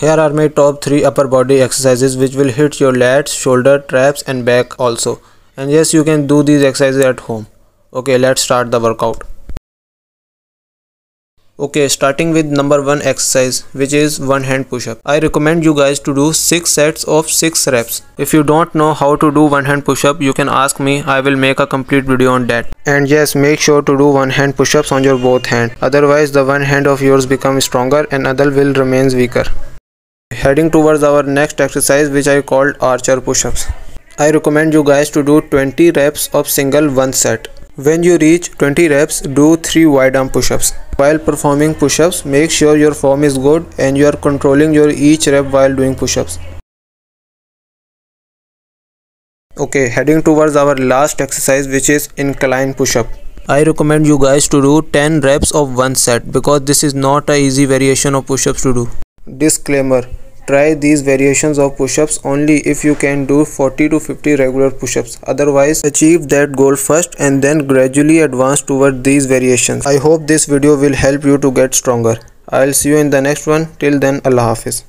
Here are my top 3 upper body exercises which will hit your lats, shoulder, traps and back also. And yes you can do these exercises at home. Okay let's start the workout. Okay, starting with number one exercise, which is one hand push-up. I recommend you guys to do 6 sets of 6 reps. If you don't know how to do one hand push-up, you can ask me. I will make a complete video on that. And yes, make sure to do one hand push-ups on your both hand. Otherwise, the one hand of yours becomes stronger and other will remains weaker. Heading towards our next exercise, which I called archer push-ups. I recommend you guys to do 20 reps of single one set. When you reach 20 reps, do 3 wide arm push-ups. While performing push-ups, make sure your form is good and you are controlling your each rep while doing push-ups. Okay, heading towards our last exercise which is incline push-up. I recommend you guys to do 10 reps of one set because this is not a easy variation of push-ups to do. Disclaimer Try these variations of push-ups only if you can do 40 to 50 regular push-ups. Otherwise, achieve that goal first and then gradually advance toward these variations. I hope this video will help you to get stronger. I'll see you in the next one. Till then, Allah Hafiz.